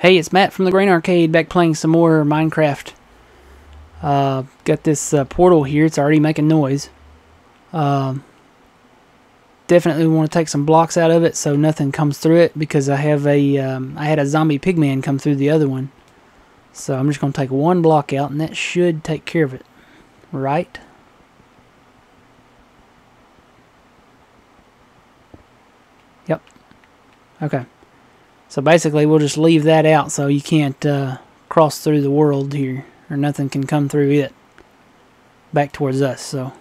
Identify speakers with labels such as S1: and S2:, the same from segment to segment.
S1: Hey, it's Matt from the Grain Arcade back playing some more Minecraft. Uh, got this uh, portal here. It's already making noise. Um, definitely want to take some blocks out of it so nothing comes through it because I have a um, I had a zombie pigman come through the other one. So I'm just going to take one block out and that should take care of it. Right? Yep. Okay. So basically, we'll just leave that out so you can't uh, cross through the world here, or nothing can come through it back towards us. So,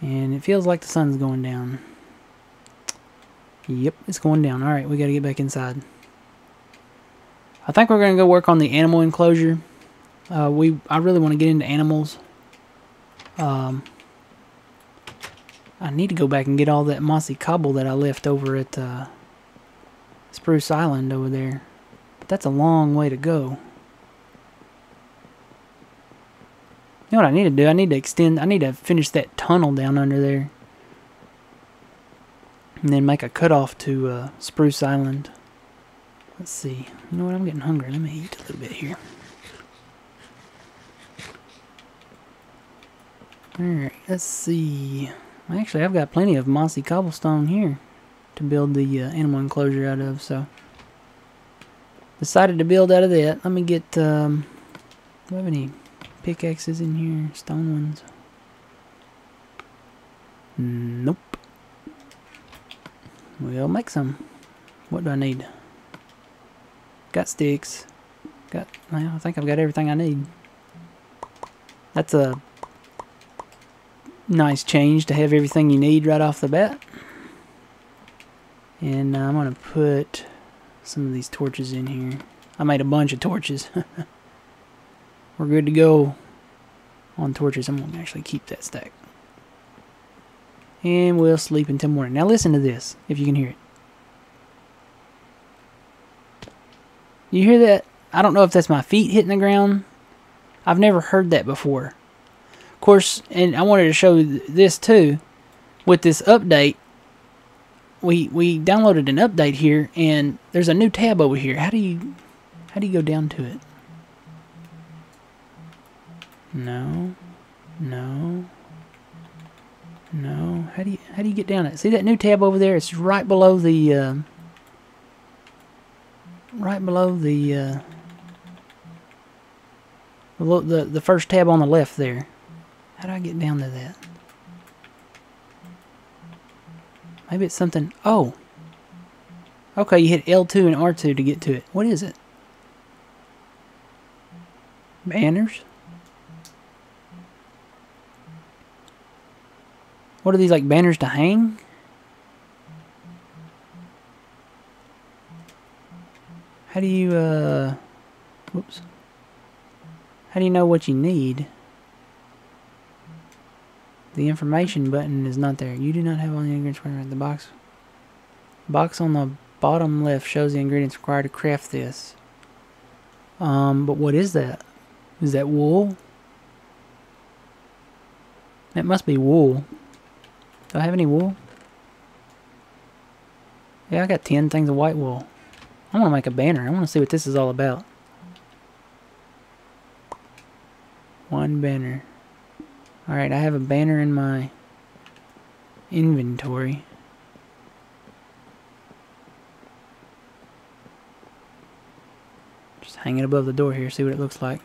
S1: and it feels like the sun's going down. Yep, it's going down. All right, we got to get back inside. I think we're gonna go work on the animal enclosure. Uh, we I really want to get into animals. Um, I need to go back and get all that mossy cobble that I left over at. Uh, Spruce Island over there. But that's a long way to go. You know what I need to do? I need to extend, I need to finish that tunnel down under there. And then make a cutoff to uh, Spruce Island. Let's see. You know what? I'm getting hungry. Let me eat a little bit here. Alright, let's see. Actually, I've got plenty of mossy cobblestone here to build the uh, animal enclosure out of, so decided to build out of that. Let me get, um, do I have any pickaxes in here? Stone ones? Nope. We'll make some. What do I need? Got sticks. Got, well, I think I've got everything I need. That's a nice change to have everything you need right off the bat. And uh, I'm going to put some of these torches in here. I made a bunch of torches. We're good to go on torches. I'm going to actually keep that stack. And we'll sleep until morning. Now listen to this, if you can hear it. You hear that? I don't know if that's my feet hitting the ground. I've never heard that before. Of course, and I wanted to show this too. With this update, we we downloaded an update here, and there's a new tab over here. How do you how do you go down to it? No, no, no. How do you how do you get down it? See that new tab over there? It's right below the uh, right below the uh, the the the first tab on the left there. How do I get down to that? Maybe it's something... Oh! Okay, you hit L2 and R2 to get to it. What is it? Banners? What are these, like banners to hang? How do you, uh... Whoops. How do you know what you need? The information button is not there. You do not have all the ingredients required. The box box on the bottom left shows the ingredients required to craft this. Um, but what is that? Is that wool? That must be wool. Do I have any wool? Yeah, I got 10 things of white wool. I want to make a banner. I want to see what this is all about. One banner. Alright, I have a banner in my inventory. Just hang it above the door here, see what it looks like.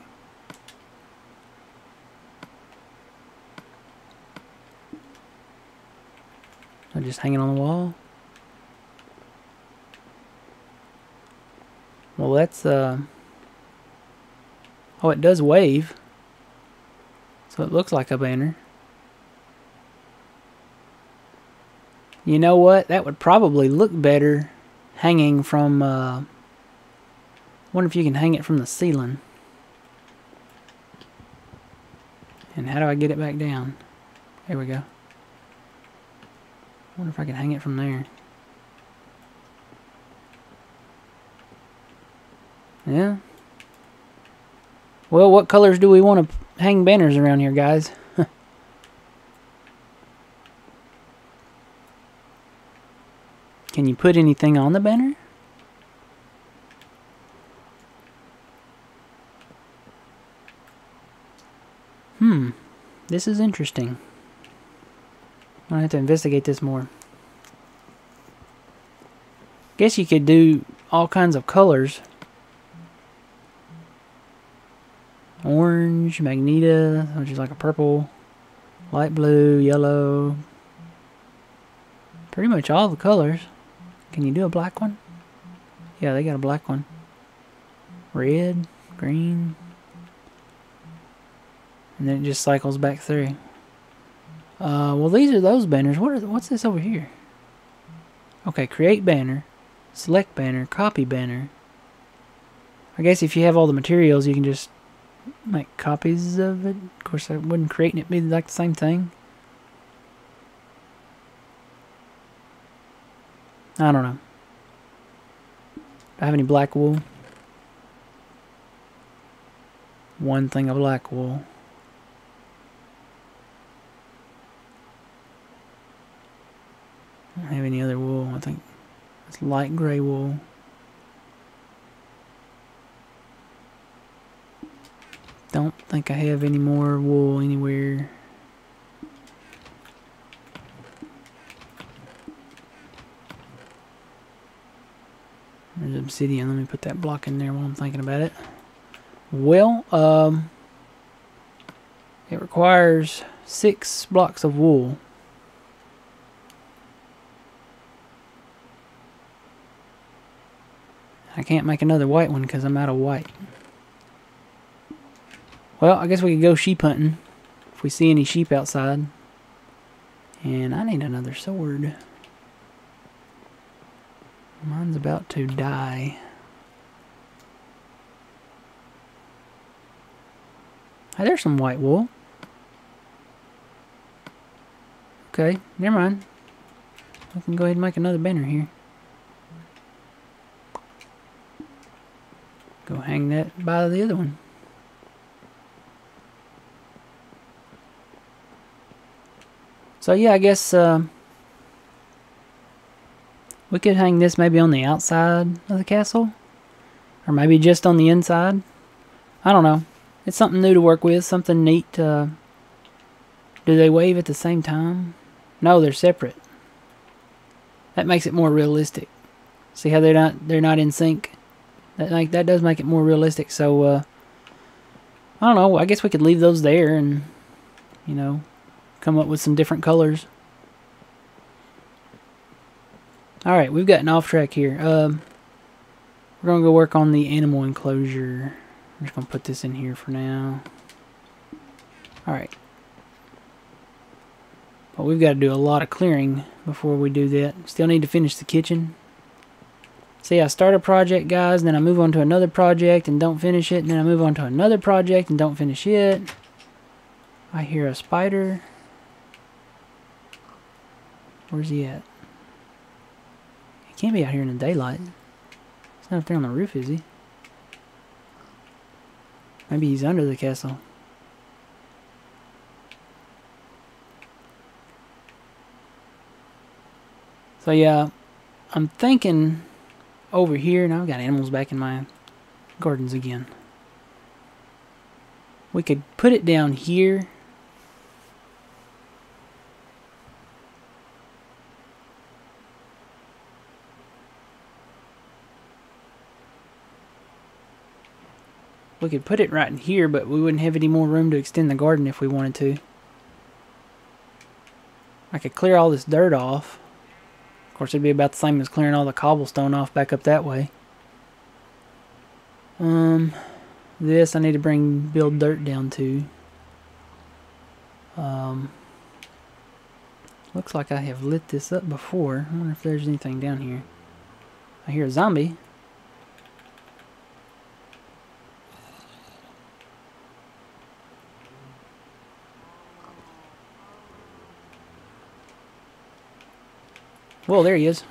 S1: I'm just hang it on the wall. Well, that's, uh... Oh, it does wave. So it looks like a banner. You know what? That would probably look better hanging from, uh, wonder if you can hang it from the ceiling. And how do I get it back down? There we go. wonder if I can hang it from there. Yeah. Well, what colors do we want to hang banners around here, guys? Can you put anything on the banner? Hmm. This is interesting. I have to investigate this more. Guess you could do all kinds of colors. Orange, Magneta, which is like a purple, light blue, yellow. Pretty much all the colors. Can you do a black one? Yeah, they got a black one. Red, green. And then it just cycles back through. Uh, well, these are those banners. What are, what's this over here? Okay, create banner, select banner, copy banner. I guess if you have all the materials, you can just make copies of it. Of course, I wouldn't creating it be like the same thing. I don't know. Do I have any black wool? One thing of black wool. I don't have any other wool. I think it's light gray wool. Don't think I have any more wool anywhere. There's obsidian. Let me put that block in there while I'm thinking about it. Well, um, it requires six blocks of wool. I can't make another white one because I'm out of white. Well, I guess we could go sheep hunting if we see any sheep outside. And I need another sword. Mine's about to die. Hey, there's some white wool. Okay, never mind. We can go ahead and make another banner here. Go hang that by the other one. So yeah, I guess uh, we could hang this maybe on the outside of the castle. Or maybe just on the inside. I don't know. It's something new to work with, something neat. Uh, do they wave at the same time? No, they're separate. That makes it more realistic. See how they're not they're not in sync? That like that does make it more realistic. So uh, I don't know. I guess we could leave those there and you know come up with some different colors. All right, we've gotten off track here. Um, we're gonna go work on the animal enclosure. I'm just gonna put this in here for now. All right. But we've got to do a lot of clearing before we do that. Still need to finish the kitchen. See, I start a project, guys, then I move on to another project and don't finish it, and then I move on to another project and don't finish it. I hear a spider. Where's he at? He can't be out here in the daylight. He's not up there on the roof, is he? Maybe he's under the castle. So yeah, I'm thinking over here, now I've got animals back in my gardens again. We could put it down here. We could put it right in here, but we wouldn't have any more room to extend the garden if we wanted to. I could clear all this dirt off. Of course, it'd be about the same as clearing all the cobblestone off back up that way. Um, this I need to bring build dirt down to. Um, looks like I have lit this up before. I wonder if there's anything down here. I hear a zombie. Well, there he is.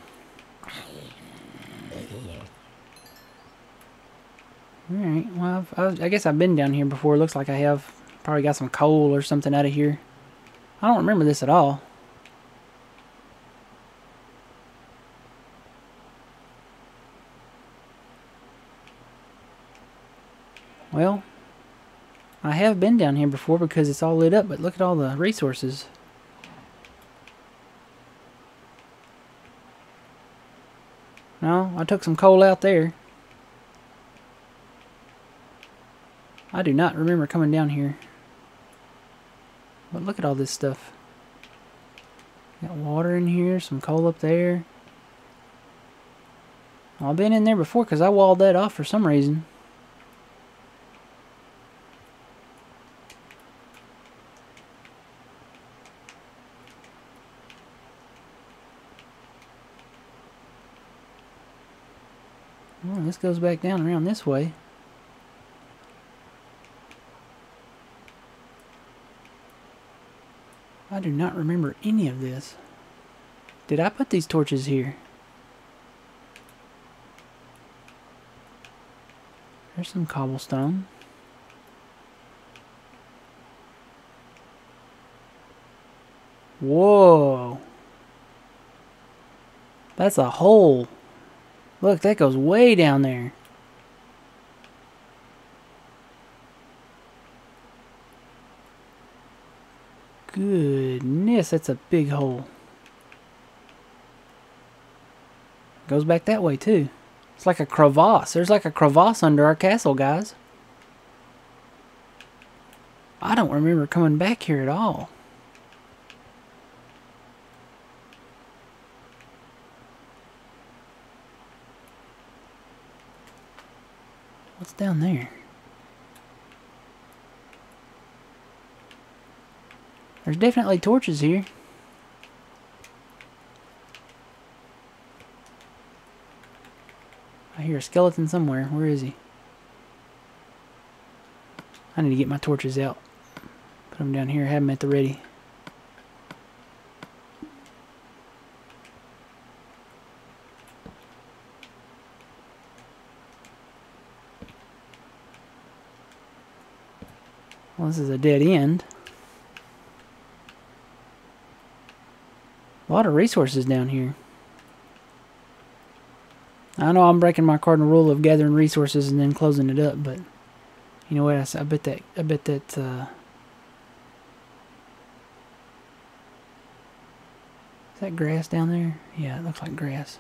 S1: Alright, well, I've, i guess I've been down here before. Looks like I have. Probably got some coal or something out of here. I don't remember this at all. Well, I have been down here before because it's all lit up, but look at all the resources. No, I took some coal out there. I do not remember coming down here. But look at all this stuff. Got water in here, some coal up there. I've been in there before because I walled that off for some reason. Well, this goes back down around this way. I do not remember any of this. Did I put these torches here? There's some cobblestone. Whoa. That's a hole. Look, that goes way down there. Goodness, that's a big hole. Goes back that way too. It's like a crevasse. There's like a crevasse under our castle, guys. I don't remember coming back here at all. What's down there? There's definitely torches here. I hear a skeleton somewhere. Where is he? I need to get my torches out. Put them down here. Have them at the ready. Well, this is a dead end. A lot of resources down here. I know I'm breaking my cardinal rule of gathering resources and then closing it up, but you know what? I, I bet that I bet that uh, is that grass down there. Yeah, it looks like grass.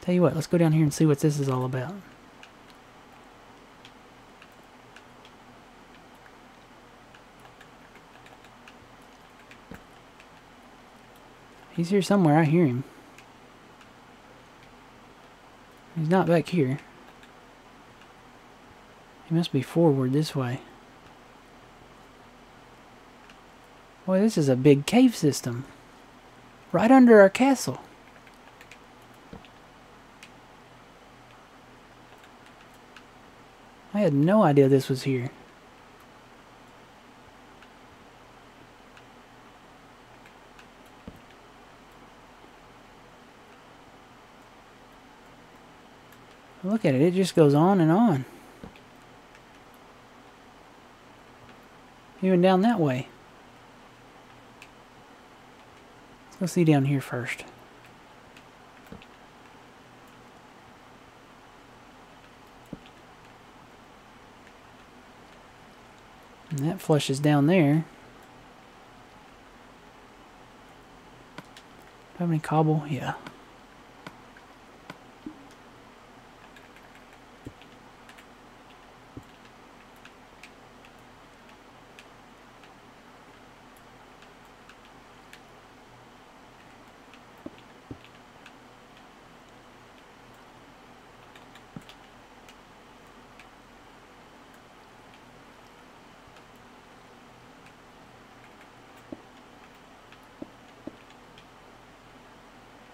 S1: Tell you what, let's go down here and see what this is all about. He's here somewhere. I hear him. He's not back here. He must be forward this way. Boy, this is a big cave system. Right under our castle. I had no idea this was here. Look at it, it just goes on and on. Even down that way. Let's go see down here first. And that flushes down there. Do I have any cobble? Yeah.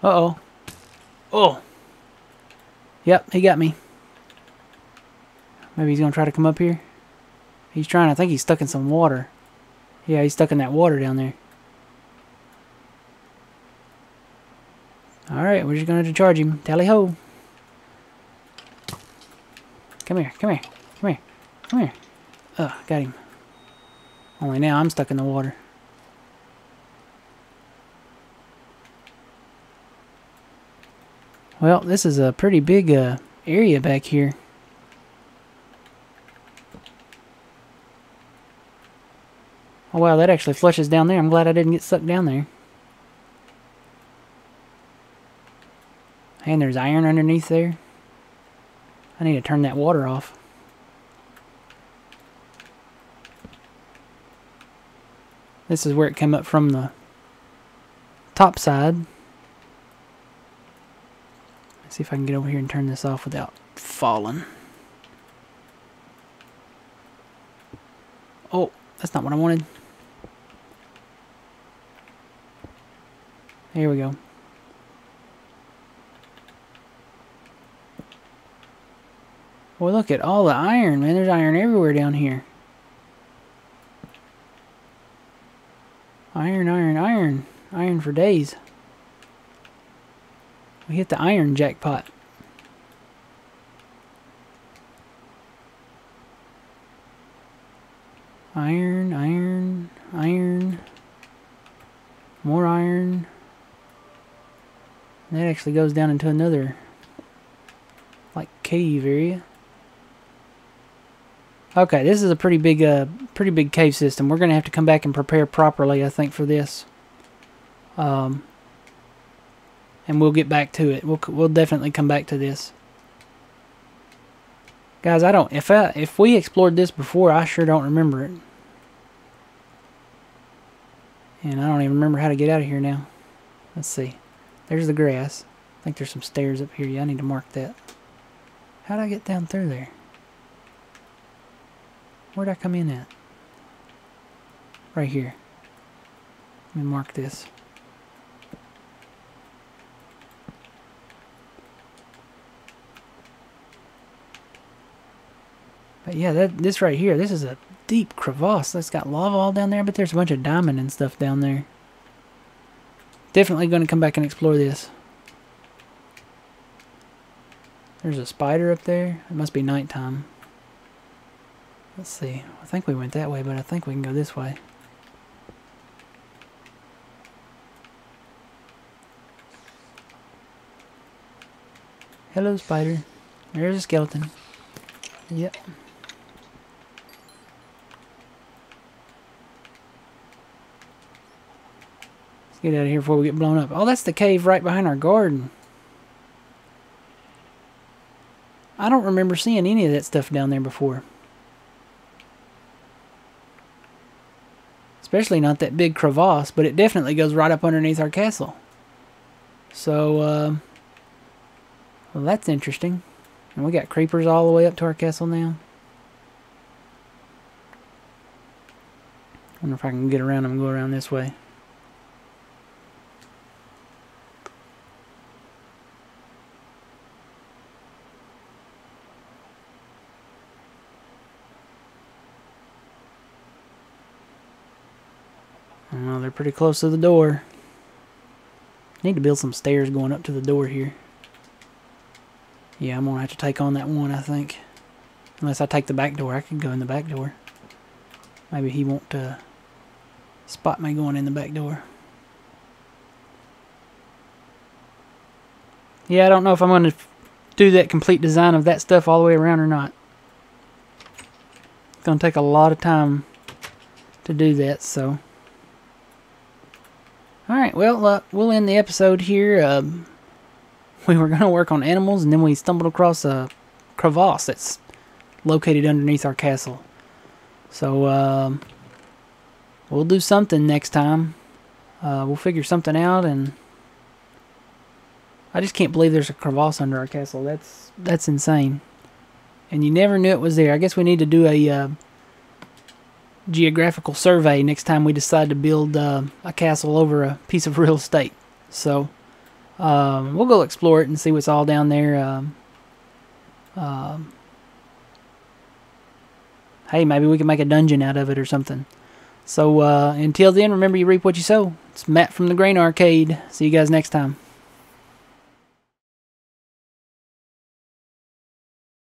S1: Uh-oh. Oh. Yep, he got me. Maybe he's going to try to come up here. He's trying. I think he's stuck in some water. Yeah, he's stuck in that water down there. Alright, we're just going to charge him. Tally-ho. Come here, come here, come here, come here. Ugh, got him. Only now I'm stuck in the water. Well, this is a pretty big uh, area back here. Oh wow, that actually flushes down there. I'm glad I didn't get sucked down there. And there's iron underneath there. I need to turn that water off. This is where it came up from the top side. See if I can get over here and turn this off without falling. Oh, that's not what I wanted. Here we go. Boy, look at all the iron, man. There's iron everywhere down here. Iron, iron, iron. Iron for days. We hit the iron jackpot. Iron, iron, iron. More iron. that actually goes down into another, like, cave area. Okay, this is a pretty big, uh, pretty big cave system. We're going to have to come back and prepare properly, I think, for this. Um, and we'll get back to it. We'll we'll definitely come back to this. Guys, I don't if I if we explored this before, I sure don't remember it. And I don't even remember how to get out of here now. Let's see. There's the grass. I think there's some stairs up here. Yeah, I need to mark that. How would I get down through there? Where'd I come in at? Right here. Let me mark this. But yeah, that this right here, this is a deep crevasse. That's got lava all down there, but there's a bunch of diamond and stuff down there. Definitely going to come back and explore this. There's a spider up there. It must be nighttime. Let's see. I think we went that way, but I think we can go this way. Hello, spider. There's a skeleton. Yep. Get out of here before we get blown up. Oh, that's the cave right behind our garden. I don't remember seeing any of that stuff down there before. Especially not that big crevasse, but it definitely goes right up underneath our castle. So, uh, well, that's interesting. And we got creepers all the way up to our castle now. wonder if I can get around them and go around this way. Pretty close to the door. Need to build some stairs going up to the door here. Yeah, I'm going to have to take on that one, I think. Unless I take the back door. I could go in the back door. Maybe he won't uh, spot me going in the back door. Yeah, I don't know if I'm going to do that complete design of that stuff all the way around or not. It's going to take a lot of time to do that, so... Alright, well, uh, we'll end the episode here. Um, we were going to work on animals, and then we stumbled across a crevasse that's located underneath our castle. So, um, we'll do something next time. Uh, we'll figure something out, and I just can't believe there's a crevasse under our castle. That's that's insane. And you never knew it was there. I guess we need to do a uh, geographical survey next time we decide to build uh, a castle over a piece of real estate. So um, we'll go explore it and see what's all down there. Um, um, hey, maybe we can make a dungeon out of it or something. So uh, until then, remember you reap what you sow. It's Matt from the Grain Arcade. See you guys next time.